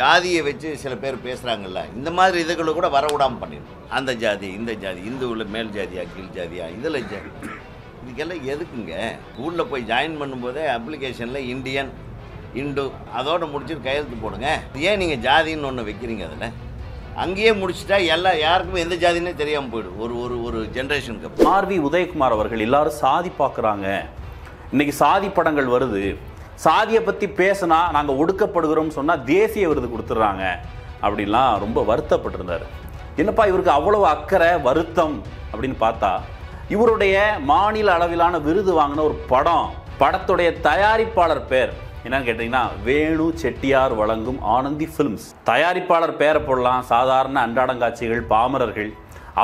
ஜாதியை வச்சு சில பேர் பேசுகிறாங்கல்ல இந்த மாதிரி இதுகளை கூட வர விடாமல் பண்ணிடணும் அந்த ஜாதி இந்த ஜாதி இந்துவில் மேல் ஜாதியா கீழ் ஜாதியா இதில் ஜாதி இதுக்கெல்லாம் எதுக்குங்க? ஸ்கூலில் போய் ஜாயின் பண்ணும்போதே அப்ளிகேஷனில் இந்தியன் இந்து அதோடு முடிச்சுட்டு கையெழுத்து போடுங்க. ஏன் நீங்கள் ஜாதின்னு ஒன்று வைக்கிறீங்க அதில்? அங்கேயே முடிச்சிட்டா எல்லா யாருக்குமே எந்த ஜாதினே தெரியாமல் போயிடும். ஒரு ஒரு ஒரு ஜென்ரேஷனுக்கு அப்புறம். ஆர்வி உதயகுமார் அவர்கள் எல்லாரும் சாதி பார்க்குறாங்க. இன்றைக்கி சாதி படங்கள் வருது. சாதியை பற்றி பேசினா நாங்கள் ஒடுக்கப்படுகிறோம்னு சொன்னால் தேசிய விருது கொடுத்துட்றாங்க அப்படின்லாம் ரொம்ப வருத்தப்பட்டிருந்தார். என்னப்பா இவருக்கு அவ்வளவு அக்கறை வருத்தம் அப்படின்னு பார்த்தா இவருடைய மாநில அளவிலான விருது வாங்கின ஒரு படம் படத்துடைய தயாரிப்பாளர் பேர். என்னன்னு கேட்டிங்கன்னா வேணு செட்டியார் வழங்கும் ஆனந்தி ஃபிலிம்ஸ் தயாரிப்பாளர் பேரை போடலாம் சாதாரண அன்றாடங்காட்சிகள் பாமரர்கள்.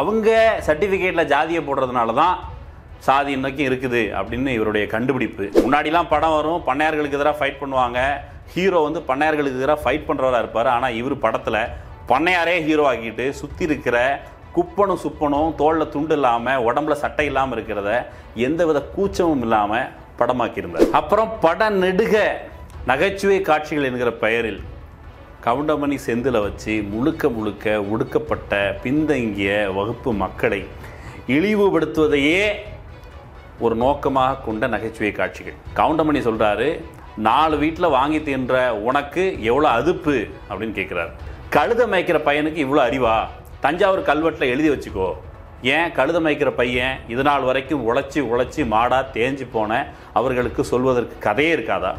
அவங்க சர்டிஃபிகேட்டில் ஜாதியை போடுறதுனால தான் சாதி இன்னைக்கும் இருக்குது அப்படின்னு இவருடைய கண்டுபிடிப்பு. முன்னாடிலாம் படம் வரும் பண்ணையார்களுக்கு எதிராக ஃபைட் பண்ணுவாங்க. ஹீரோ வந்து பண்ணையார்களுக்கு எதிராக ஃபைட் பண்ணுறவராக இருப்பார். ஆனால் இவர் படத்தில் பண்ணையாரே ஹீரோ ஆக்கிட்டு சுற்றி இருக்கிற குப்பனும் சுப்பனும் தோளில் துண்டு இல்லாமல் உடம்புல சட்டை இல்லாமல் இருக்கிறத எந்தவித கூச்சமும் இல்லாமல் படமாக்கியிருந்தார். அப்புறம் பட நெடுக நகைச்சுவை காட்சிகள் என்கிற பெயரில் கவுண்டமணி செந்தில் வச்சு முழுக்க முழுக்க ஒடுக்கப்பட்ட பின்தங்கிய வகுப்பு மக்களை இழிவுபடுத்துவதையே ஒரு நோக்கமாக கொண்ட நகைச்சுவை காட்சிகள். கவுண்டமணி சொல்கிறாரு நாலு வீட்டில் வாங்கி தின்ற உனக்கு எவ்வளோ அதுப்பு? அப்படின்னு கேட்குறாரு கழுத மேய்க்கிற பையனுக்கு இவ்வளோ அறிவா? தஞ்சாவூர் கல்வெட்டில் எழுதி வச்சுக்கோ. ஏன் கழுத மேய்க்கிற பையன் இது நாள் வரைக்கும் உழைச்சி உழைச்சி மாடாக தேஞ்சு போன அவர்களுக்கு சொல்வதற்கு கதையே இருக்காதா?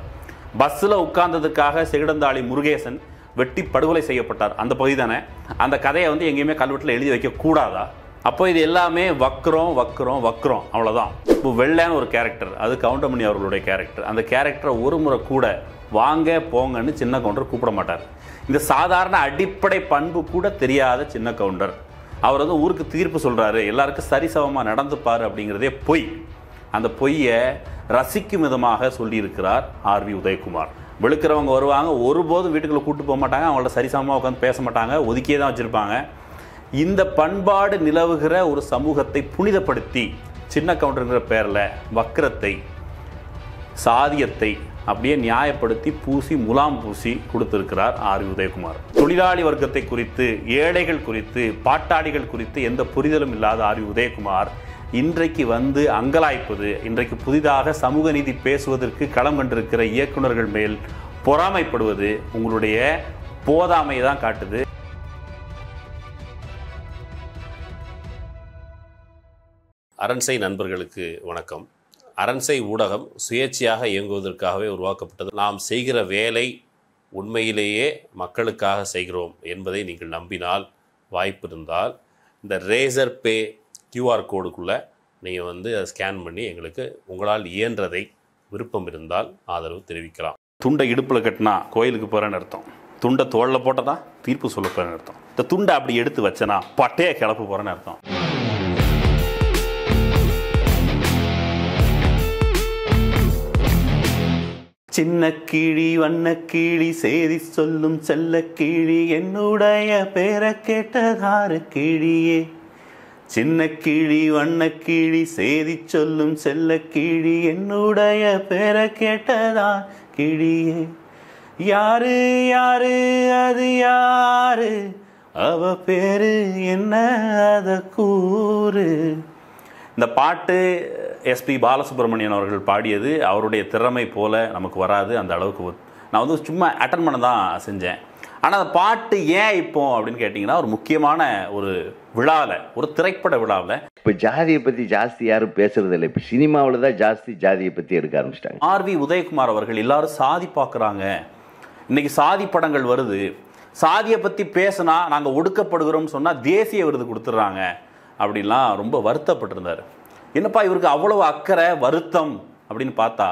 பஸ்ஸில் உட்கார்ந்ததுக்காக செகிடந்தாளி முருகேசன் வெட்டி படுகொலை செய்யப்பட்டார். அந்த பகுதி தானே? அந்த கதையை வந்து எங்கேயுமே கல்வெட்டில் எழுதி வைக்கக்கூடாதா அப்போ இது எல்லாமே வக்ரம் வக்ரம் வக்ரம். அவ்வளோதான் இப்போ வெள்ளைன்னு ஒரு கேரக்டர் அது கவுண்டமணி அவர்களுடைய கேரக்டர் அந்த கேரக்டரை ஒரு முறை கூட வாங்க போங்கன்னு சின்ன கவுண்டர் கூப்பிட மாட்டார். இந்த சாதாரண அடிப்படை பண்பு கூட தெரியாத சின்ன கவுண்டர். அவர் வந்து ஊருக்கு தீர்ப்பு சொல்கிறாரு எல்லாருக்கும் சரிசமமாக நடந்துப்பார் அப்படிங்கிறதே பொய். அந்த பொய்யை ரசிக்கும் விதமாக சொல்லியிருக்கிறார் ஆர்வி உதயகுமார். வெளுக்கிறவங்க வருவாங்க ஒருபோதும் வீட்டுக்குள்ள கூப்பிட்டு போக மாட்டாங்க அவங்கள்ட்ட சரிசமமாக உட்காந்து பேச மாட்டாங்க ஒதுக்கியே தான் வச்சுருப்பாங்க. இந்த பண்பாடு நிலவுகிற ஒரு சமூகத்தை புனிதப்படுத்தி சின்ன கவுண்டருங்கிற பேரில் வக்கிரத்தை சாதியத்தை அப்படியே நியாயப்படுத்தி பூசி முலாம் பூசி கொடுத்திருக்கிறார் ஆர். உதயகுமார். தொழிலாளி வர்க்கத்தை குறித்து ஏழைகள் குறித்து பாட்டாளிகள் குறித்து எந்த புரிதலும் இல்லாத ஆர். உதயகுமார் இன்றைக்கு வந்து அங்கலாய்ப்பது இன்றைக்கு புதிதாக சமூக நீதி பேசுவதற்கு களம் கண்டிருக்கிற இயக்குனர்கள் மேல் பொறாமைப்படுவது உங்களுடைய போதாமையை தான் காட்டுது. அரண்சை நண்பர்களுக்கு வணக்கம். அரண்சை ஊடகம் சுயேட்சையாக இயங்குவதற்காகவே உருவாக்கப்பட்டது. நாம் செய்கிற வேலை உண்மையிலேயே மக்களுக்காக செய்கிறோம் என்பதை நீங்கள் நம்பினால் வாய்ப்பு இருந்தால் இந்த ரேசர் பே கியூஆர் கோடுக்குள்ளே நீங்கள் வந்து அதை ஸ்கேன் பண்ணி எங்களுக்கு உங்களால் இயன்றதை விருப்பம் இருந்தால் ஆதரவு தெரிவிக்கலாம். துண்டை இடுப்பில் கட்டினா கோயிலுக்கு போகிறேன்னு அர்த்தம். துண்டை தோளில் போட்டதா? தீர்ப்பு சொல்ல போகிறேன்னு அர்த்தம். இந்த துண்டை அப்படி எடுத்து வச்சனா பட்டையை கிளப்பு போகிறேன்னு அர்த்தம். சின்ன கீழி வண்ண கீழி சேதி சொல்லும் செல்ல கீழி என்னுடைய பேரை கேட்டதாறு கீழியே. சின்ன கீழி வண்ண கீழி சேதி சொல்லும் செல்ல கீழி என்னுடைய பேரை கேட்டதார் கிழியே. யாரு யாரு அது யாரு? அவ பேரு என்ன அத கூறு. இந்த பாட்டு எஸ்பி பாலசுப்ரமணியன் அவர்கள் பாடியது அவருடைய திறமை போல நமக்கு வராது அந்த அளவுக்கு நான் வந்து சும்மா அட்டன் பண்ண தான் செஞ்சேன். ஆனால் அந்த பாட்டு ஏன் இப்போ அப்படின்னு கேட்டிங்கன்னா ஒரு முக்கியமான ஒரு விழாவில் ஒரு திரைப்பட விழாவில் இப்போ ஜாதியை பற்றி ஜாஸ்தி யாரும் பேசுறது இல்லை. இப்போ சினிமாவில் தான் ஜாஸ்தி ஜாதியை பற்றி எடுக்க ஆரம்பிச்சிட்டாங்க. ஆர்வி உதயகுமார் அவர்கள் எல்லாரும் சாதி பார்க்குறாங்க இன்னைக்கு சாதி படங்கள் வருது. சாதியை பற்றி பேசினா நாங்கள் ஒடுக்கப்படுகிறோம்னு சொன்னால் தேசிய விருது கொடுத்துட்றாங்க. அப்படின்லாம் ரொம்ப வருத்தப்பட்டிருந்தார். என்னப்பா இவருக்கு அவ்வளவு அக்கறை வருத்தம் அப்படின்னு பார்த்தா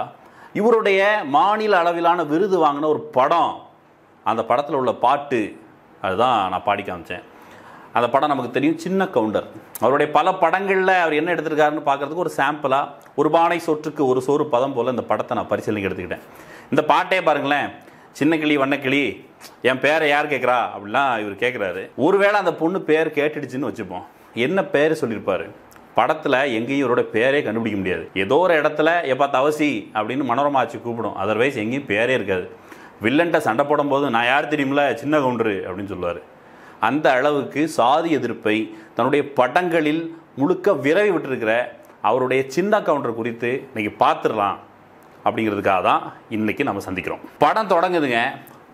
இவருடைய மாநில அளவிலான விருது வாங்கின ஒரு படம் அந்த படத்தில் உள்ள பாட்டு அதுதான் நான் பாடி காமிச்சேன். அந்த படம் நமக்கு தெரியும் சின்ன கவுண்டர். அவருடைய பல படங்களில் அவர் என்ன எடுத்திருக்காருன்னு பார்க்கறதுக்கு ஒரு சாம்பிளாக ஒரு பானை சொற்றுக்கு ஒரு சோறு பதம் போல் இந்த படத்தை நான் பரிசீலனைக்கு எடுத்துக்கிட்டேன். இந்த பாட்டே பாருங்களேன் சின்ன கிளி வண்ணக்கிளி என் பேரை யார் கேட்குறா? அப்படிலாம் இவர் கேட்குறாரு. ஒருவேளை அந்த பொண்ணு பேர் கேட்டுடுச்சுன்னு வச்சுப்போம். என்ன பேர் சொல்லியிருப்பாரு? படத்தில் எங்கேயும் இவரோட பேரே கண்டுபிடிக்க முடியாது. ஏதோ ஒரு இடத்துல எப்பா தவசி அப்படின்னு மனோரமா ஆச்சு கூப்பிடும். அதர்வைஸ் எங்கேயும் பேரே இருக்காது. வில்லன்ட்ட சண்டை போடும்போது நான் யார் தெரியுமில சின்ன கவுண்டரு அப்படின்னு சொல்லுவார். அந்த அளவுக்கு சாதி எதிர்ப்பை தன்னுடைய படங்களில் முழுக்க விரவி விட்டுருக்கிற அவருடைய சின்ன கவுண்டர் குறித்து இன்னைக்கு பார்த்துடலாம் அப்படிங்கிறதுக்காக தான் இன்றைக்கி நம்ம சந்திக்கிறோம். படம் தொடங்குதுங்க.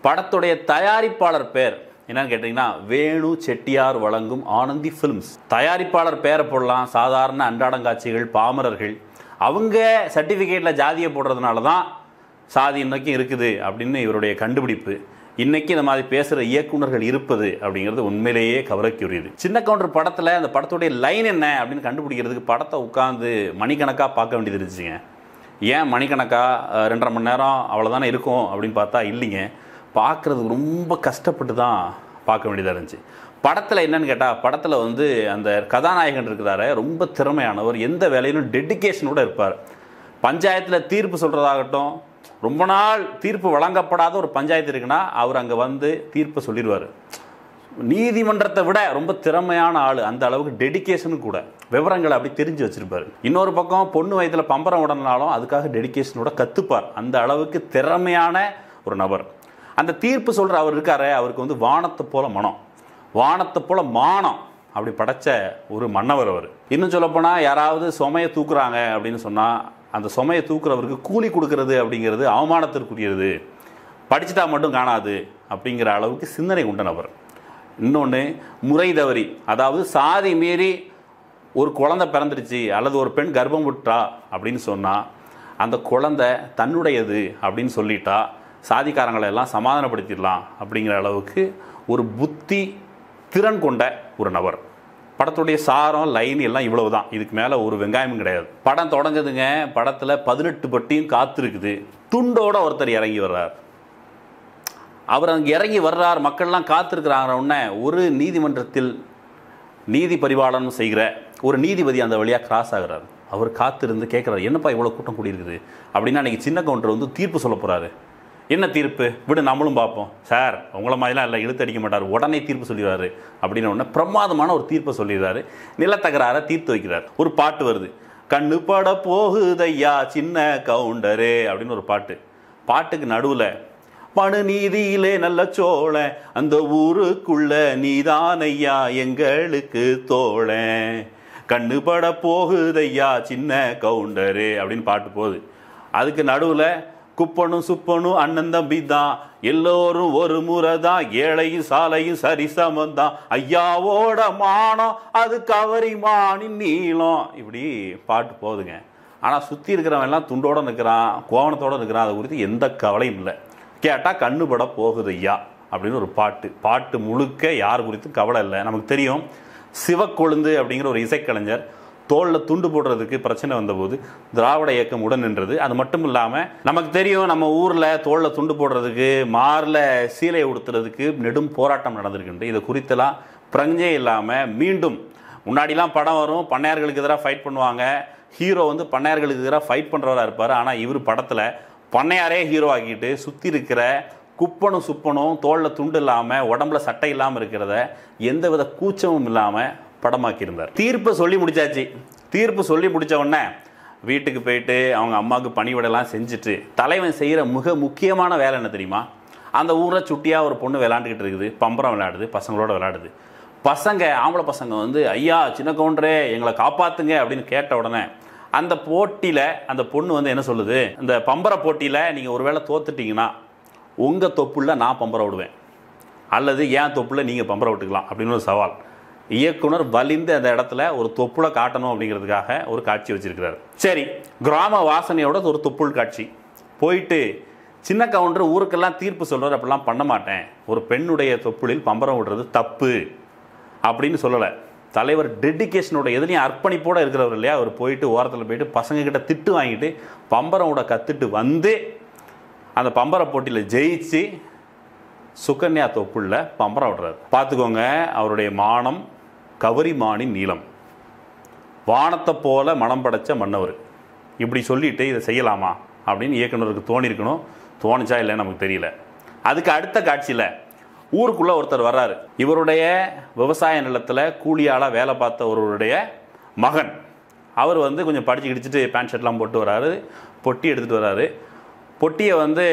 படத்துடைய தயாரிப்பாளர் பேர் என்னன்னு கேட்டிங்கன்னா வேணு செட்டியார் வழங்கும் ஆனந்தி ஃபிலிம்ஸ் தயாரிப்பாளர் பேரை போடலாம். சாதாரண அன்றாடங்காட்சிகள் பாமரர்கள். அவங்க சர்டிஃபிகேட்டில் ஜாதியை போடுறதுனால தான் சாதி இன்றைக்கும் இருக்குது அப்படின்னு இவருடைய கண்டுபிடிப்பு. இன்றைக்கி இந்த மாதிரி பேசுகிற இயக்குனர்கள் இருப்பது அப்படிங்கிறது உண்மையிலேயே கவலைக்குரியது. சின்ன கவுண்டர் படத்தில் அந்த படத்துடைய லைன் என்ன அப்படின்னு கண்டுபிடிக்கிறதுக்கு படத்தை உட்காந்து மணிக்கணக்காக பார்க்க வேண்டியது இருந்துச்சுங்க. ஏன் மணிக்கணக்காக ரெண்டரை மணி நேரம் அவ்வளோதானே இருக்கும் அப்படின்னு பார்த்தா இல்லைங்க. பார்க்குறதுக்கு ரொம்ப கஷ்டப்பட்டு தான் பார்க்க வேண்டியதாக இருந்துச்சு. படத்தில் என்னன்னு கேட்டால் படத்தில் வந்து அந்த கதாநாயகன் இருக்கிறாரு ரொம்ப திறமையானவர் எந்த வேலையிலும் டெடிகேஷனோட இருப்பார். பஞ்சாயத்தில் தீர்ப்பு சொல்கிறதாகட்டும் ரொம்ப நாள் தீர்ப்பு வழங்கப்படாத ஒரு பஞ்சாயத்து இருக்குன்னா அவர் அங்கே வந்து தீர்ப்பு சொல்லிடுவார். நீதிமன்றத்தை விட ரொம்ப திறமையான ஆள் அந்த அளவுக்கு டெடிகேஷனும் கூட. விவரங்களை அப்படி தெரிஞ்சு வச்சிருப்பாரு. இன்னொரு பக்கம் பொண்ணு வயதில் பம்பரம் உடனாலும் அதுக்காக டெடிகேஷனோட கற்றுப்பார் அந்த அளவுக்கு திறமையான ஒரு நபர். அந்த தீர்ப்பு சொல்கிற அவர் இருக்காரு அவருக்கு வந்து வானத்தை போல மனம். வானத்தை போல மானம். அப்படி படைச்ச ஒரு மன்னவர் அவர். இன்னும் சொல்லப்போனால் யாராவது சுமையை தூக்குறாங்க அப்படின்னு சொன்னால் அந்த சுமையை தூக்குறவருக்கு கூலி கொடுக்கறது அப்படிங்கிறது அவமானத்திற்குரியது. படிச்சுட்டா மட்டும் காணாது அப்படிங்கிற அளவுக்கு சிந்தனை கொண்ட நபர். இன்னொன்று முறை தவறி அதாவது சாதி மீறி ஒரு குழந்தை பிறந்துருச்சு அல்லது ஒரு பெண் கர்ப்பம் விட்டா அப்படின்னு சொன்னால் அந்த குழந்தை தன்னுடையது அப்படின்னு சொல்லிட்டா சாதிக்காரங்களை எல்லாம் சமாதானப்படுத்திடலாம் அப்படிங்கிற அளவுக்கு ஒரு புத்தி திறன் கொண்ட ஒரு நபர். படத்துடைய சாரம் லைன் எல்லாம் இவ்வளவு தான் இதுக்கு மேலே ஒரு வெங்காயமும் கிடையாது. படம் தொடங்குதுங்க. படத்தில் பதினெட்டு பட்டியும் காத்திருக்குது. துண்டோட ஒருத்தர் இறங்கி வர்றார். அவர் அங்கே இறங்கி வர்றார். மக்கள்லாம் காத்திருக்கிறாங்க உடனே ஒரு நீதிமன்றத்தில் நீதி பரிபாலனம் செய்கிற ஒரு நீதிபதி அந்த வழியாக கிராஸ் ஆகிறார். அவர் காத்திருந்து கேட்குறாரு என்னப்பா இவ்வளோ கூட்டம் கூடியிருக்குது? அப்படின்னா அன்றைக்கி சின்ன கவுண்டர் வந்து தீர்ப்பு சொல்ல போகிறாரு என்ன தீர்ப்பு? விடு நம்மளும் பார்ப்போம். சார் உங்கள மாதிரிலாம் இல்லை இழுத்து அடிக்க மாட்டார். உடனே தீர்ப்பு சொல்லிடுறாரு அப்படின்னு உடனே பிரமாதமான ஒரு தீர்ப்பை சொல்லிடுறாரு. நிலத்தகராறை தீர்த்து வைக்கிறார். ஒரு பாட்டு வருது. கண்ணு பட போகுதையா சின்ன கவுண்டரு அப்படின்னு ஒரு பாட்டு. பாட்டுக்கு நடுவில் பணு நீதியிலே நல்ல சோழ அந்த ஊருக்குள்ள நீதானையா எங்களுக்கு தோழ கண்ணு பட போகுதையா சின்ன கவுண்டரு அப்படின்னு பாட்டு போகுது. அதுக்கு நடுவில் குப்பனும் சுப்பனும் அண்ணன் தம்பி தான் எல்லோரும் ஒரு முறை தான் ஏழையும் சாலையும் சரி தான் ஐயாவோட மானம் அது கவரி மானின் நீளம். இப்படி பாட்டு போகுதுங்க ஆனால் சுற்றி இருக்கிறவன் எல்லாம் துண்டோடு நிற்கிறான் கோவணத்தோடு நிற்கிறான் அதை குறித்து எந்த கவலையும் இல்லை. கேட்டால் கண்ணுபட போகுது ஐயா அப்படின்னு ஒரு பாட்டு. பாட்டு முழுக்க யார் குறித்து கவலை இல்லை. நமக்கு தெரியும் சிவக்கொழுந்து அப்படிங்கிற ஒரு இசைக்கலைஞர் தோளில் துண்டு போடுறதுக்கு பிரச்சனை வந்தபோது திராவிட இயக்கம் உடன் நின்றது. அது மட்டும் இல்லாமல் நமக்கு தெரியும் நம்ம ஊரில் தோளில் துண்டு போடுறதுக்கு மாரில் சீலை உடுத்துறதுக்கு நெடும் போராட்டம் நடந்திருக்குண்டு இது குறித்தெல்லாம் பிரஞ்சே இல்லாமல் மீண்டும் முன்னாடிலாம் படம் வரும் பண்ணையார்களுக்கு எதிராக ஃபைட் பண்ணுவாங்க. ஹீரோ வந்து பண்ணையார்களுக்கு எதிராக ஃபைட் பண்ணுறவராக இருப்பார். ஆனால் இவர் படத்தில் பண்ணையாரே ஹீரோ ஆக்கிட்டு சுற்றி இருக்கிற குப்பனும் சுப்பனும் தோளில் துண்டு இல்லாமல் உடம்புல சட்டை இல்லாமல் இருக்கிறத எந்தவித கூச்சமும் இல்லாமல் படமாக்கியிருந்தார். தீர்ப்பு சொல்லி முடிச்சாச்சு. தீர்ப்பு சொல்லி முடிச்ச உடனே வீட்டுக்கு போயிட்டு அவங்க அம்மாவுக்கு பணிவிடலாம் செஞ்சுட்டு தலைவன் செய்கிற மிக முக்கியமான வேலை என்ன தெரியுமா? அந்த ஊரில் சுட்டியாக ஒரு பொண்ணு விளாண்டுக்கிட்டு இருக்குது. பம்பரம் விளையாடுது பசங்களோட விளையாடுது. பசங்க ஆம்பளை பசங்க வந்து ஐயா சின்ன கவுண்டரே எங்களை காப்பாற்றுங்க அப்படின்னு கேட்ட உடனே அந்த போட்டியில் அந்த பொண்ணு வந்து என்ன சொல்லுது? இந்த பம்பர போட்டியில் நீங்கள் ஒருவேளை தோத்துட்டிங்கன்னா உங்கள் தொப்புள்ள நான் பம்பரம் விடுவேன். அல்லது ஏன் தொப்புல நீங்கள் பம்பரம் விட்டுக்கலாம் அப்படின்னு ஒரு சவால். இயக்குனர் வலிந்து அந்த இடத்துல ஒரு தொப்புளை காட்டணும் அப்படிங்கிறதுக்காக ஒரு காட்சி வச்சிருக்கிறார். சரி கிராம வாசனையோட ஒரு தொப்புள் காட்சி. போயிட்டு சின்ன கவுண்டர் ஊருக்கெல்லாம் தீர்ப்பு சொல்கிறார் அப்படிலாம் பண்ண மாட்டேன். ஒரு பெண்ணுடைய தொப்புளில் பம்பரம் விடுறது தப்பு. அப்படின்னு சொல்லலை. தலைவர் டெடிக்கேஷனோட எதுலையும் அர்ப்பணிப்போடு இருக்கிறவர் இல்லையா? அவர் போயிட்டு ஓரத்தில் போயிட்டு பசங்கக்கிட்ட திட்டு வாங்கிட்டு பம்பரம் விட கற்றுட்டு வந்து அந்த பம்பர போட்டியில் ஜெயிச்சு சுகன்யா தொப்புள்ள பம்பரம் விடுறாரு. பார்த்துக்கோங்க அவருடைய மானம் கவரிமானின் நீளம். வானத்தை போல மனம் படைச்ச மன்னவர். இப்படி சொல்லிட்டு இதை செய்யலாமா? அப்படின்னு இயக்குனருக்கு தோணியிருக்கணும் தோணுச்சா இல்லைன்னு நமக்கு தெரியல. அதுக்கு அடுத்த காட்சியில் ஊருக்குள்ளே ஒருத்தர் வர்றாரு. இவருடைய விவசாய நிலத்தில் கூலியாளாக வேலை பார்த்த ஒருவருடைய மகன். அவர் வந்து கொஞ்சம் படிச்சு கிடிச்சிட்டு பேண்ட் ஷர்ட்லாம் போட்டு வராரு பொட்டி எடுத்துகிட்டு வராரு பொட்டியை வந்து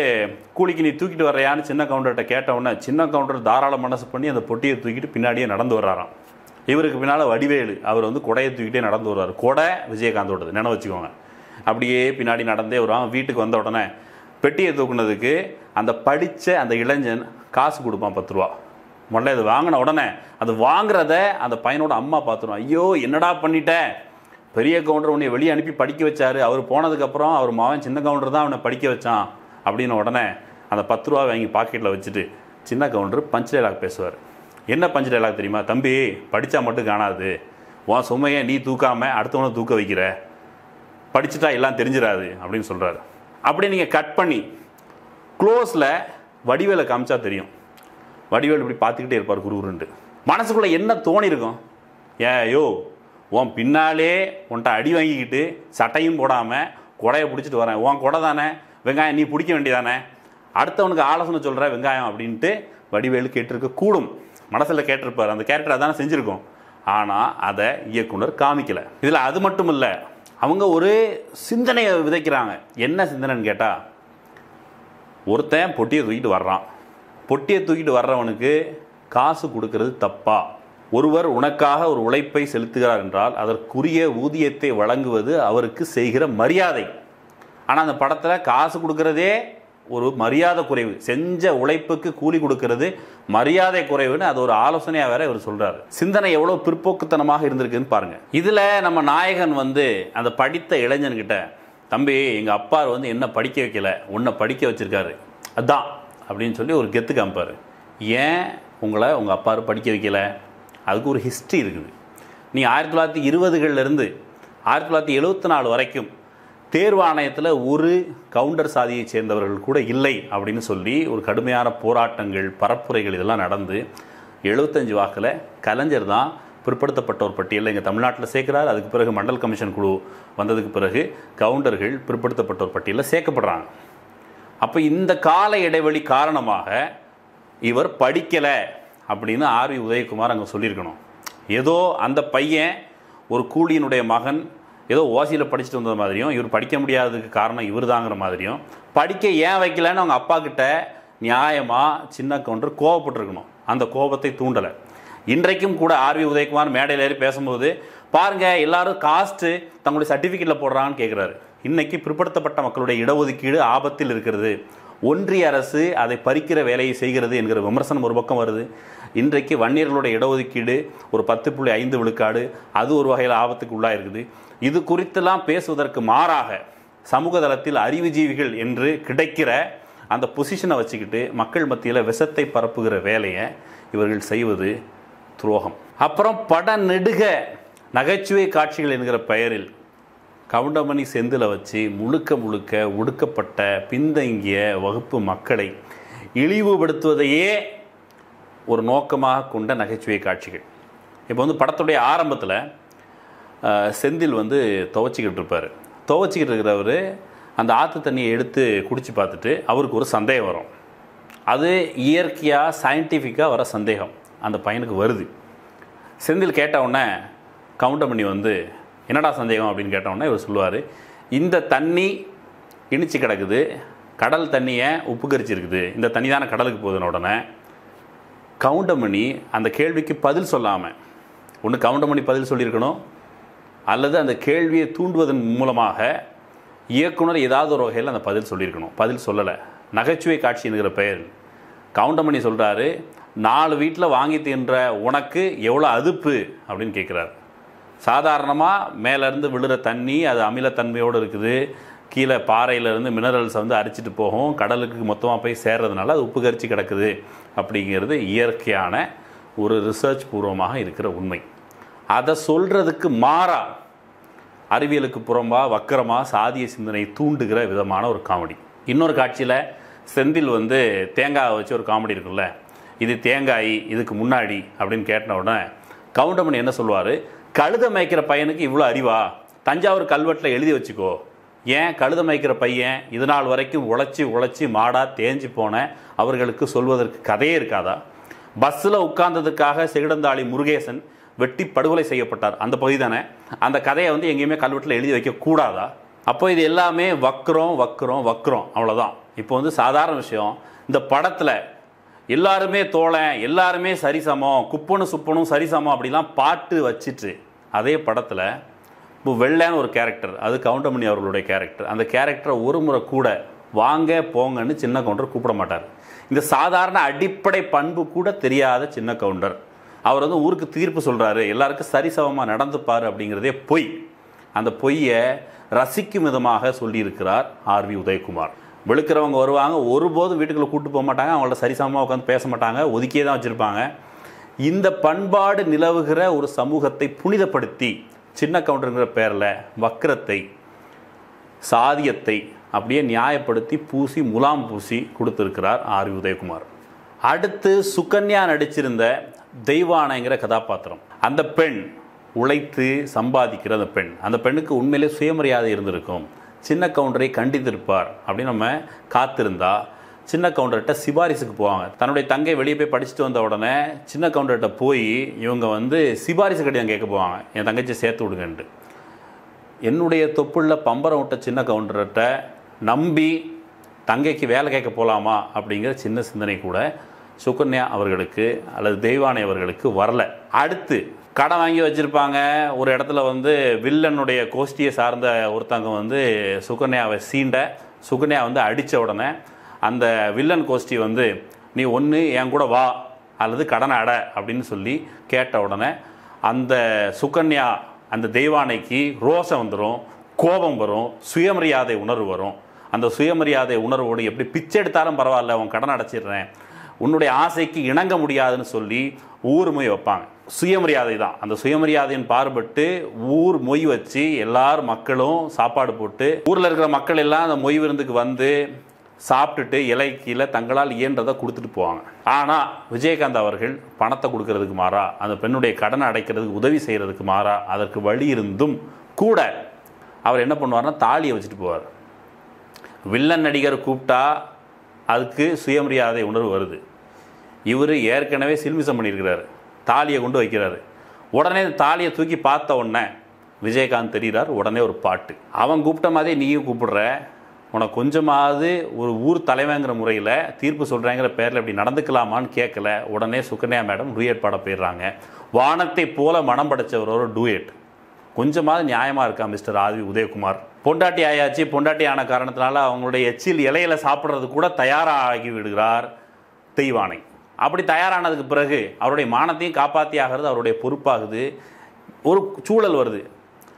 கூலிக்கு நீ தூக்கிட்டு வர்றியான்னு சின்ன கவுண்டர்கிட்ட கேட்ட உடனே சின்ன கவுண்டர் தாராள மனசு பண்ணி அந்த பொட்டியை தூக்கிட்டு பின்னாடியே நடந்து வர்றாராம். இவருக்கு பின்னால் வடிவேலு. அவர் வந்து கொடையை தூக்கிட்டே நடந்து வருவார். கொடை விஜயகாந்தோடது. நினைவு வச்சுக்கோங்க. அப்படியே பின்னாடி நடந்தே வருவாங்க வீட்டுக்கு வந்த உடனே பெட்டியை தூக்குனதுக்கு அந்த படித்த அந்த இளைஞன் காசு கொடுப்பான் பத்து ரூபா. முதல்ல இது வாங்கின உடனே அது வாங்குறத அந்த பையனோட அம்மா பார்த்துருவான் ஐயோ என்னடா பண்ணிட்ட? பெரிய கவுண்டர் உன்னை வெளியே அனுப்பி படிக்க வச்சாரு. அவர் போனதுக்கப்புறம் அவர் மகன் சின்ன கவுண்டர் தான் அவனை படிக்க வச்சான் அப்படின்னு உடனே அந்த பத்து ரூபா வாங்கி பாக்கெட்டில் வச்சுட்டு சின்ன கவுண்டர் பஞ்ச் டைலாக் பேசுவார். என்ன பஞ்ச் டைலாக் தெரியுமா? தம்பி படித்தா மட்டும் காணாது. உன் சுமையை நீ தூக்காமல் அடுத்தவனை தூக்க வைக்கிற. படிச்சுட்டா எல்லாம் தெரிஞ்சிடாது அப்படின்னு சொல்கிறாரு அப்படி நீங்கள் கட் பண்ணி க்ளோஸில் வடிவேலை காமிச்சா தெரியும். வடிவேல் இப்படி பார்த்துக்கிட்டே இருப்பார் குருகுருன்ட்டு மனசுக்குள்ளே என்ன தோணி இருக்கும்? ஏன் உன் பின்னாலே உன்ட்ட அடி வாங்கிக்கிட்டு சட்டையும் போடாமல் கொடையை பிடிச்சிட்டு வரேன். உன் கொடை தானே? வெங்காயம் நீ பிடிக்க வேண்டியதானே? அடுத்தவனுக்கு ஆலோசனை சொல்கிற வெங்காயம் அப்படின்ட்டு வடிவேலு கேட்டிருக்க கூடும். மனசில் கேட்டிருப்பார். அந்த கேரக்டர் அதானே செஞ்சுருக்கோம். ஆனால் அதை இயக்குனர் காமிக்கலை. இதில் அது மட்டும் இல்லை அவங்க ஒரு சிந்தனையை விதைக்கிறாங்க. என்ன சிந்தனைன்னு கேட்டால் ஒருத்தன் பொட்டியை தூக்கிட்டு வர்றான். பொட்டியை தூக்கிட்டு வர்றவனுக்கு காசு கொடுக்கறது தப்பா? ஒருவர் உனக்காக ஒரு உழைப்பை செலுத்துகிறார் என்றால் அதற்குரிய ஊதியத்தை வழங்குவது அவருக்கு செய்கிற மரியாதை. ஆனால் அந்த படத்தில் காசு கொடுக்கறதே ஒரு மரியாதை குறைவு செஞ்ச உழைப்புக்கு கூலி கொடுக்கறது மரியாதை குறைவுன்னு அது ஒரு ஆலோசனையாக வேற இவர் சொல்றாரு. சிந்தனை எவ்வளோ பிற்போக்குத்தனமாக இருந்திருக்குன்னு பாருங்க. இதுல நம்ம நாயகன் வந்து அந்த படித்த இளைஞன்கிட்ட தம்பி எங்க அப்பா வந்து என்ன படிக்க வைக்கல உன்னை படிக்க வச்சிருக்காரு. அதான் அப்படின்னு சொல்லி ஒரு கெத்து காமிப்பாரு. ஏன் உங்களை உங்க அப்பாரு படிக்க வைக்கல? அதுக்கு ஒரு ஹிஸ்ட்ரி இருக்குது. நீ ஆயிரத்தி தொள்ளாயிரத்தி இருபதுகள்லேருந்து ஆயிரத்தி தொள்ளாயிரத்தி எழுபத்தி நாலு வரைக்கும் தேர்வாணையத்தில் ஒரு கவுண்டர் சாதியை சேர்ந்தவர்கள் கூட இல்லை அப்படின்னு சொல்லி ஒரு கடுமையான போராட்டங்கள் பரப்புரைகள் இதெல்லாம் நடந்து எழுபத்தஞ்சு வாக்கில் கலைஞர் தான் பிற்படுத்தப்பட்டோர் பட்டியலில் இங்கே தமிழ்நாட்டில் சேர்க்குறாரு. அதுக்கு பிறகு மண்டல் கமிஷன் குழு வந்ததுக்கு பிறகு கவுண்டர்கள் பிற்படுத்தப்பட்டோர் பட்டியலில் சேர்க்கப்படுறாங்க. அப்போ இந்த கால இடைவெளி காரணமாக இவர் படிக்கலை அப்படின்னு ஆர்வி உதயகுமார் அங்கே சொல்லியிருக்கணும். ஏதோ அந்த பையன் ஒரு கூலியினுடைய மகன் ஏதோ ஓசியில் படிச்சுட்டு வந்தது மாதிரியும் இவர் படிக்க முடியாததுக்கு காரணம் இவர் தாங்கிற மாதிரியும் படிக்க ஏன் வைக்கலன்னு அவங்க அப்பா கிட்ட நியாயமாக சின்ன கவுண்டர் கோவப்பட்டிருக்கணும். அந்த கோபத்தை தூண்டலை. இன்றைக்கும் கூட ஆர்வி உதயகுமார் மேடையில் ஏறி பேசும்போது பாருங்க எல்லாரும் காஸ்ட்டு தங்களுடைய சர்டிஃபிகேட்டில் போடுறாங்கன்னு கேட்குறாரு இன்றைக்கி பிற்படுத்தப்பட்ட மக்களுடைய இடஒதுக்கீடு ஆபத்தில் இருக்கிறது. ஒன்றிய அரசு அதை பறிக்கிற வேலையை செய்கிறது என்கிற விமர்சனம் ஒரு பக்கம் வருது. இன்றைக்கு வன்னியர்களுடைய இடஒதுக்கீடு ஒரு பத்து புள்ளி ஐந்து விழுக்காடு அது ஒரு வகையில் ஆபத்துக்கு உள்ளாயிருக்குது. இது குறித்தெல்லாம் பேசுவதற்கு மாறாக சமூக தளத்தில் அறிவுஜீவிகள் என்று கிடைக்கிற அந்த பொசிஷனை வச்சுக்கிட்டு மக்கள் மத்தியில் விஷத்தை பரப்புகிற வேலையை இவர்கள் செய்வது துரோகம். அப்புறம் பட நெடுக நகைச்சுவை காட்சிகள் என்கிற பெயரில் கவுண்டமணி செந்தில் வச்சு முழுக்க முழுக்க ஒடுக்கப்பட்ட பின்தங்கிய வகுப்பு மக்களை இழிவுபடுத்துவதையே ஒரு நோக்கமாக கொண்ட நகைச்சுவை காட்சிகள். இப்போ வந்து படத்துடைய ஆரம்பத்தில் செந்தில் வந்து துவச்சிக்கிட்டு இருப்பார். துவச்சிக்கிட்டு இருக்கிறவர் அந்த ஆற்று தண்ணியை எடுத்து குடித்து பார்த்துட்டு அவருக்கு ஒரு சந்தேகம் வரும். அது இயற்கையாக சயின்டிஃபிக்காக வர சந்தேகம். அந்த பையனுக்கு வருது. செந்தில் கேட்ட உடனே கவுண்டமணி வந்து என்னடா சந்தேகம் அப்படின்னு கேட்டோம்னா இவர் சொல்லுவார் இந்த தண்ணி இனிச்சு கிடக்குது கடல் தண்ணியை உப்பு கரிச்சிருக்குது இந்த தண்ணி தானே கடலுக்கு போகுதுன்னு உடனே கவுண்டமணி அந்த கேள்விக்கு பதில் சொல்லாமல் ஒன்று கவுண்டமணி பதில் சொல்லியிருக்கணும் அல்லது அந்த கேள்வியை தூண்டுவதன் மூலமாக இயக்குனர் ஏதாவது ஒரு வகையில் அந்த பதில் சொல்லியிருக்கணும். பதில் சொல்லலை. நகைச்சுவை காட்சி என்கிற பெயர். கவுண்டமணி சொல்கிறாரு நாலு வீட்டில் வாங்கி தின்ற உனக்கு எவ்வளோ அதுப்பு அப்படின்னு கேட்குறாரு சாதாரணமாக மேலேருந்து விழுற தண்ணி அது அமிலத்தன்மையோடு இருக்குது. கீழே பாறையிலேருந்து மினரல்ஸ் வந்து அரிச்சிட்டு போகும். கடலுக்கு மொத்தமாக போய் சேர்றதுனால அது உப்பு கரிச்சு கிடக்குது அப்படிங்கிறது இயற்கையான ஒரு ரிசர்ச் பூர்வமாக இருக்கிற உண்மை. அதை சொல்கிறதுக்கு மாறா அறிவியலுக்கு புறம்பாக வக்கரமாக சாதிய சிந்தனை தூண்டுகிற விதமான ஒரு காமெடி இன்னொரு காட்சியில் செந்தில் வந்து தேங்காயை வச்சு ஒரு காமெடி இருக்குல்ல? இது தேங்காய் இதுக்கு முன்னாடி அப்படின்னு கேட்ட உடனே கவுண்டமணி என்ன சொல்லுவார்? கழுத மயக்கிற பையனுக்கு இவ்வளோ அறிவா? தஞ்சாவூர் கல்வெட்டில் எழுதி வச்சுக்கோ. ஏன் கழுத மயக்கிற பையன் இது நாள் வரைக்கும் உழைச்சி உழைச்சி மாடாக தேஞ்சு போன அவர்களுக்கு சொல்வதற்கு கதையே இருக்காதா? பஸ்ஸில் உட்கார்ந்ததுக்காக செகிடந்தாளி முருகேசன் வெட்டி படுகொலை செய்யப்பட்டார். அந்த பகுதி தானே? அந்த கதையை வந்து எங்கேயுமே கல்வெட்டில் எழுதி வைக்கக்கூடாதா அப்போ இது எல்லாமே வக்ரம் வக்ரம் வக்ரம் அவ்வளோதான் இப்போ வந்து சாதாரண விஷயம். இந்த படத்தில் எல்லாருமே தோழன் எல்லாருமே சரிசமம் குப்பனும் சுப்பனும் சரிசமம் அப்படிலாம் பாட்டு வச்சுட்டு அதே படத்தில் இப்போ வெள்ளைன்னு ஒரு கேரக்டர் அது கவுண்டமணி அவர்களுடைய கேரக்டர் அந்த கேரக்டரை ஒரு முறை கூட வாங்க போங்கன்னு சின்ன கவுண்டர் கூப்பிட மாட்டார். இந்த சாதாரண அடிப்படை பண்பு கூட தெரியாத சின்ன கவுண்டர். அவர் வந்து ஊருக்கு தீர்ப்பு சொல்கிறாரு எல்லாருக்கும் சரிசமமாக நடந்துப்பார் அப்படிங்கிறதே பொய். அந்த பொய்யை ரசிக்கும் விதமாக சொல்லியிருக்கிறார் ஆர்வி உதயகுமார். வெளுக்கிறவங்க வருவாங்க ஒருபோதும் வீட்டுக்குள்ளே கூட்டு போக மாட்டாங்க அவங்கள்ட்ட சரிசமமாக உட்காந்து பேச மாட்டாங்க ஒதுக்கியே தான் வச்சுருப்பாங்க. இந்த பண்பாடு நிலவுகிற ஒரு சமூகத்தை புனிதப்படுத்தி சின்ன கவுண்டருங்கிற பேரில் வக்கிரத்தை சாதியத்தை அப்படியே நியாயப்படுத்தி பூசி முலாம் பூசி கொடுத்துருக்கிறார் ஆர் உதயகுமார். அடுத்து சுகன்யா நடிச்சிருந்த தெய்வானைங்கிற கதாபாத்திரம். அந்த பெண் உழைத்து சம்பாதிக்கிற அந்த பெண். அந்த பெண்ணுக்கு உண்மையிலே சுயமரியாதை இருந்திருக்கும். சின்ன கவுண்டரை கண்டித்திருப்பார் அப்படின்னு நம்ம காத்திருந்தா சின்ன கவுண்டர்கிட்ட சிபாரிசுக்கு போவாங்க. தன்னுடைய தங்கை வெளியே போய் படிச்சுட்டு வந்த உடனே சின்ன கவுண்டர்கிட்ட போய் இவங்க வந்து சிபாரிசு கடிதம் கேட்க போவாங்க. என் தங்கச்சி சேர்த்து விடுங்கன்ட்டு. என்னுடைய தொப்புளில் பம்பரம் விட்ட சின்ன கவுண்டர்கிட்ட நம்பி தங்கைக்கு வேலை கேட்க போகலாமா அப்படிங்கிற சின்ன சிந்தனை கூட சுகன்யா அவர்களுக்கு அல்லது தெய்வானை அவர்களுக்கு வரல. அடுத்து கடன் வாங்கி வச்சுருப்பாங்க. ஒரு இடத்துல வந்து வில்லனுடைய கோஷ்டியை சார்ந்த ஒருத்தவங்க வந்து சுகன்யாவை சீண்ட சுகன்யா வந்து அடித்த உடனே அந்த வில்லன் கோஷ்டி வந்து நீ ஒன்று என் கூட வா அல்லது கடனை அட அப்படின்னு சொல்லி கேட்ட உடனே அந்த சுகன்யா அந்த தெய்வானைக்கு ரோசம் வந்துடும் கோபம் வரும் சுயமரியாதை உணர்வு வரும். அந்த சுயமரியாதை உணர்வோடு எப்படி பிச்சை எடுத்தாலும் பரவாயில்ல அவன் கடன் அடைச்சிடுறேன். உன்னுடைய ஆசைக்கு இணங்க முடியாதுன்னு சொல்லி ஊர் மொய் வைப்பாங்க. சுயமரியாதை தான். அந்த சுயமரியாதையின் பார்பட்டு ஊர் மொய் வச்சு எல்லார் மக்களும் சாப்பாடு போட்டு ஊரில் இருக்கிற மக்கள் எல்லாம் அந்த மொய் விருந்துக்கு வந்து சாப்பிட்டுட்டு இலை கீழே தங்களால் இயன்றதை கொடுத்துட்டு போவாங்க. ஆனால் விஜயகாந்த் அவர்கள் பணத்தை கொடுக்கறதுக்கு மாறா அந்த பெண்ணுடைய கடனை அடைக்கிறதுக்கு உதவி செய்கிறதுக்கு மாறா அதற்கு வழி இருந்தும் கூட அவர் என்ன பண்ணுவார்னா தாலியை வச்சுட்டு போவார். வில்லன் நடிகர் கூப்பிட்டா அதுக்கு சுயமரியாதை உணர்வு வருது. இவர் ஏற்கனவே சில்மிசம் பண்ணியிருக்கிறார். தாலியை கொண்டு வைக்கிறாரு. உடனே இந்த தாலியை தூக்கி பார்த்த உடனே விஜயகாந்த் தெரிகிறார் உடனே ஒரு பாட்டு. அவன் கூப்பிட்ட மாதிரி நீயும் கூப்பிடுற உனக்கு கொஞ்சமாவது ஒரு ஊர் தலைவங்கிற முறையில் தீர்ப்பு சொல்கிறேங்கிற பேரில் இப்படி நடந்துக்கலாமான்னு கேட்கல உடனே சுகன்யா மேடம் டூயட் பாட போயிடுறாங்க. வானத்தை போல மனம் படைச்சவர் ஒரு டூயட். கொஞ்சமாவது நியாயமாக இருக்கா மிஸ்டர் ஆதி உதயகுமார்? பொண்டாட்டி ஆயாச்சு பொண்டாட்டி ஆன காரணத்தினால அவங்களுடைய எச்சில் இலையில சாப்பிட்றது கூட தயாராகி விடுகிறார் தெய்வானை. அப்படி தயாரானதுக்கு பிறகு அவருடைய மானத்தையும் காப்பாற்றி ஆகிறது அவருடைய பொறுப்பாகுது. ஒரு சூழல் வருது.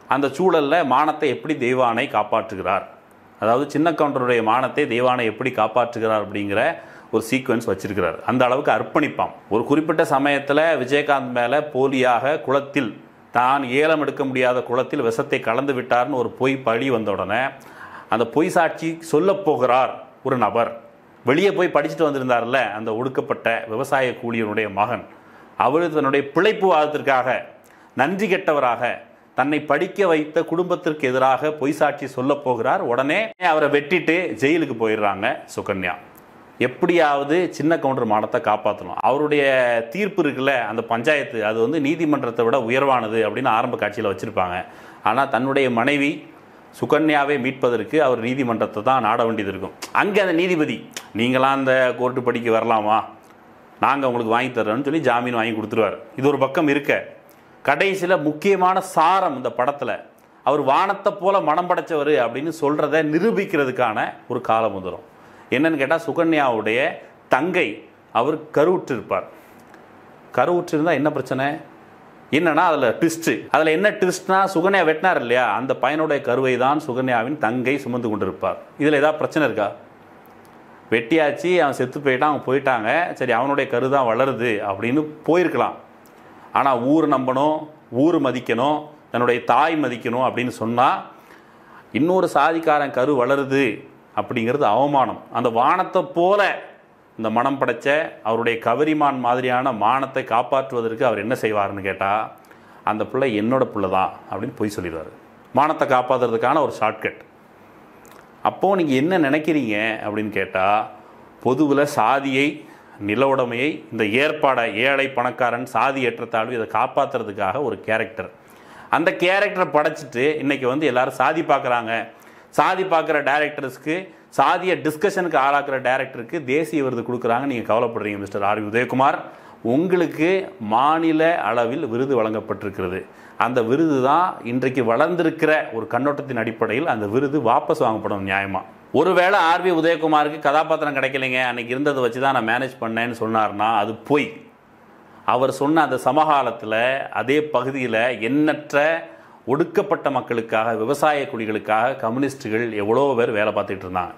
அந்த சூழலில் மானத்தை எப்படி தெய்வானை காப்பாற்றுகிறார்? அதாவது சின்ன கவுண்டருடைய மானத்தை தெய்வானை எப்படி காப்பாற்றுகிறார் அப்படிங்கிற ஒரு சீக்வன்ஸ் வச்சிருக்கிறார். அந்த அளவுக்கு அர்ப்பணிப்பாம். ஒரு குறிப்பிட்ட சமயத்தில் விஜயகாந்த் மேலே போலியாக குளத்தில் தான் ஏலம் எடுக்க முடியாத குளத்தில் விஷத்தை கலந்து விட்டார்னு ஒரு பொய் பழி வந்த உடனே அந்த பொய் சாட்சி சொல்லப்போகிறார் ஒரு நபர். வெளியே போய் படிச்சுட்டு வந்திருந்தார்ல அந்த ஒடுக்கப்பட்ட விவசாய கூலியனுடைய மகன். அவர் தன்னுடைய பிழைப்பு வாதத்திற்காக நன்றி கெட்டவராக தன்னை படிக்க வைத்த குடும்பத்திற்கு எதிராக பொய் சாட்சி சொல்லப் போகிறார். உடனே அவரை வெட்டிட்டு ஜெயிலுக்கு போயிடுறாங்க சுகன்யா. எப்படியாவது சின்ன கவுண்டர் மானத்தை காப்பாற்றணும் அவருடைய தீர்ப்பு இருக்குல்ல அந்த பஞ்சாயத்து அது வந்து நீதிமன்றத்தை விட உயர்வானது அப்படின்னு ஆரம்ப காட்சியில் வச்சுருப்பாங்க. ஆனால் தன்னுடைய மனைவி சுகன்யாவை மீட்பதற்கு அவர் நீதிமன்றத்தை தான் நாட வேண்டியது இருக்கும். அங்கே அந்த நீதிபதி நீங்களாம் அந்த கோர்ட்டு படிக்க வரலாமா? நாங்கள் உங்களுக்கு வாங்கி தர்றோம்னு சொல்லி ஜாமீன் வாங்கி கொடுத்துருவார். இது ஒரு பக்கம் இருக்க கடைசியில் முக்கியமான சாரம் இந்த படத்தில். அவர் வானத்தை போல மனம் படைச்சவர் அப்படின்னு சொல்கிறத நிரூபிக்கிறதுக்கான ஒரு காலம் வந்துடும் என்னன்னு கேட்டால் சுகன்யாவுடைய தங்கை அவர் கருவுற்றிருப்பார். கருவுற்றிருந்தால் என்ன பிரச்சனை? என்னன்னா அதில் ட்விஸ்ட்டு அதில் என்ன ட்விஸ்ட்னா சுகன்யா வெட்டினார் இல்லையா? அந்த பையனுடைய கருவை தான் சுகன்யாவின் தங்கை சுமந்து கொண்டிருப்பார். இதில் ஏதாவது பிரச்சனை இருக்கா? வெட்டியாச்சு அவன் செத்து போயிட்டான் அவன் போயிட்டாங்க. சரி அவனுடைய கரு தான் வளருது அப்படின்னு போயிருக்கலாம். ஆனால் ஊர் நம்பணும் ஊர் மதிக்கணும் தன்னுடைய தாய் மதிக்கணும் அப்படின்னு சொன்னால் இன்னொரு சாதிக்காரன் கரு வளருது அப்படிங்கிறது அவமானம். அந்த வானத்தை போல இந்த மனம் படைச்ச அவருடைய கவரிமான் மாதிரியான மானத்தை காப்பாற்றுவதற்கு அவர் என்ன செய்வார்னு கேட்டால் அந்த பிள்ளை என்னோட பிள்ளை தான் அப்படின்னு பொய் சொல்லிடுவார். மானத்தை காப்பாற்றுறதுக்கான ஒரு ஷார்ட்கட் அப்போது நீங்கள் என்ன நினைக்கிறீங்க அப்படின்னு கேட்டால் பொதுவில் சாதியை நில இந்த ஏற்பாடை ஏழை பணக்காரன் சாதி ஏற்றத்தாழ்வு இதை காப்பாற்றுறதுக்காக ஒரு கேரக்டர் அந்த கேரக்டரை படைச்சிட்டு இன்றைக்கி வந்து எல்லோரும் சாதி பார்க்குறாங்க. சாதி பார்க்குற டேரக்டர்ஸ்க்கு சாதிய டிஸ்கஷனுக்கு ஆளாக்குற டேரக்டருக்கு தேசிய விருது கொடுக்குறாங்க. நீங்கள் கவலைப்படுறீங்க மிஸ்டர் ஆர் உதயகுமார். உங்களுக்கு மாநில அளவில் விருது வழங்கப்பட்டிருக்கிறது. அந்த விருது தான் இன்றைக்கு வளர்ந்திருக்கிற ஒரு கண்ணோட்டத்தின் அடிப்படையில் அந்த விருது வாபஸ் வாங்கப்படும் நியாயமாக ஒருவேளை ஆர்வி உதயகுமாருக்கு கதாபாத்திரம் கிடைக்கலைங்க. அன்னைக்கு இருந்ததை வச்சு தான் நான் மேனேஜ் பண்ணேன்னு சொன்னார்னா அது பொய். அவர் சொன்ன அந்த சமகாலத்தில் அதே பகுதியில் எண்ணற்ற ஒடுக்கப்பட்ட மக்களுக்காக விவசாய குடிகளுக்காக கம்யூனிஸ்டுகள் எவ்வளோ பேர் வேலை பார்த்துட்டு இருந்தாங்க.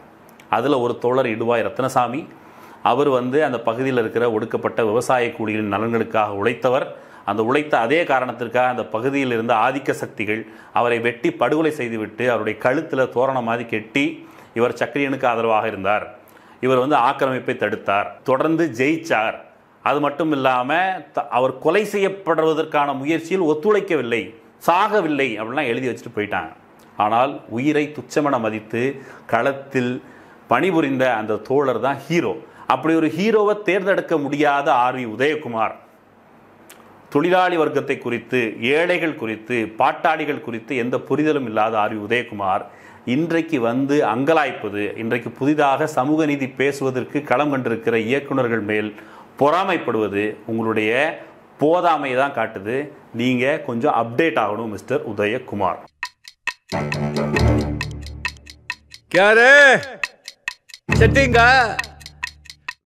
அதில் ஒரு தோழர் இடுவாய் ரத்னசாமி அவர் வந்து அந்த பகுதியில் இருக்கிற ஒடுக்கப்பட்ட விவசாய கூலிகளின் நலன்களுக்காக உழைத்தவர். அந்த உழைத்த அதே காரணத்திற்காக அந்த பகுதியில் இருந்த ஆதிக்க சக்திகள் அவரை வெட்டி படுகொலை செய்துவிட்டு அவருடைய கழுத்தில் தோரணம் மாதிரி கெட்டி இவர் சக்கரியனுக்கு ஆதரவாக இருந்தார். இவர் வந்து ஆக்கிரமிப்பை தடுத்தார். தொடர்ந்து ஜெயிச்சார். அது மட்டும் இல்லாமல் அவர் கொலை செய்யப்படுவதற்கான முயற்சியில் ஒத்துழைக்கவில்லை. சாகவில்லை அப்படிலாம் எழுதி வச்சுட்டு போயிட்டாங்க. ஆனால் உயிரை துச்சமென மதித்து களத்தில் பணிபுரிந்த அந்த தோழர் தான் ஹீரோ. அப்படி ஒரு ஹீரோவை தேர்ந்தெடுக்க முடியாத ஆர்வி உதயகுமார். தொழிலாளி வர்க்கத்தை குறித்து ஏழைகள் குறித்து பாட்டாளிகள் குறித்து எந்த புரிதலும் இல்லாத ஆர்வி உதயகுமார் இன்றைக்கு வந்து அங்கலாய்ப்பது இன்றைக்கு புதிதாக சமூக நீதி பேசுவதற்கு களம் கண்டிருக்கிற இயக்குனர்கள் மேல் பொறாமைப்படுவது உங்களுடைய போதாமை தான் காட்டுது நீங்கள் கொஞ்சம் அப்டேட் ஆகணும் மிஸ்டர் உதயகுமார் क्या रे चटिंगा